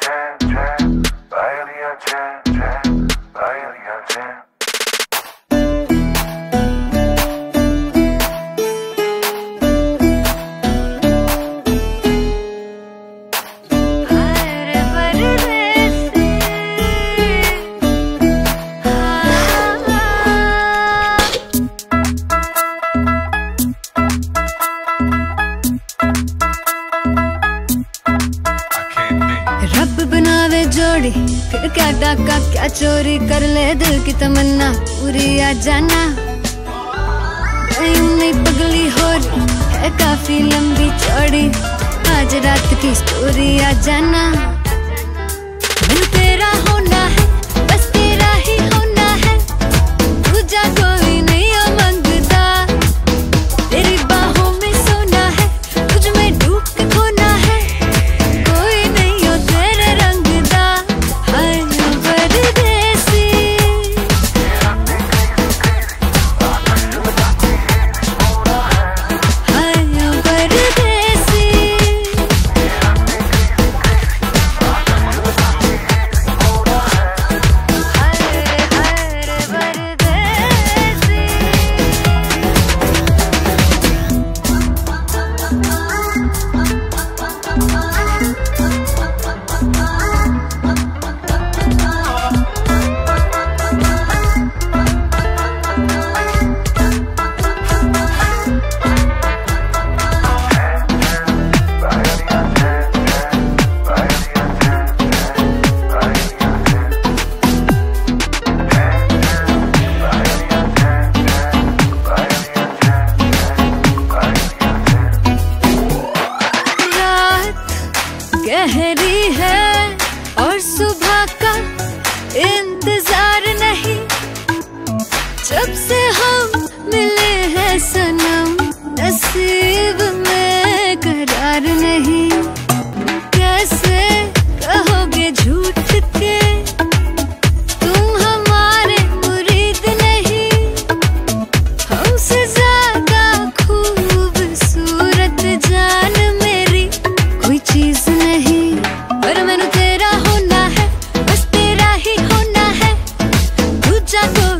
Snapchat. चोरी फिर क्या डाका क्या चोरी कर ले दिल की तमन्ना, पूरी आ जाना। नहीं पगली हो रही है काफ़ी लंबी चौड़ी। आज रात की स्टोरी आ जाना। oh. jungle.